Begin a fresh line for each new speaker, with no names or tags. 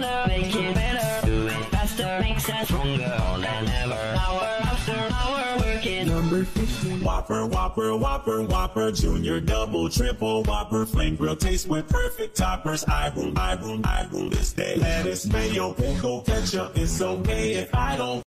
stronger, make it better. Do it faster, makes us stronger than ever. Hour after hour, working.
Number 15. Whopper, Whopper, Whopper, Whopper, Junior, Double, Triple, Whopper, Flame Grill taste with perfect toppers. I rule, I rule, I rule this day. Lettuce, mayo, pickle, ketchup, it's okay if I don't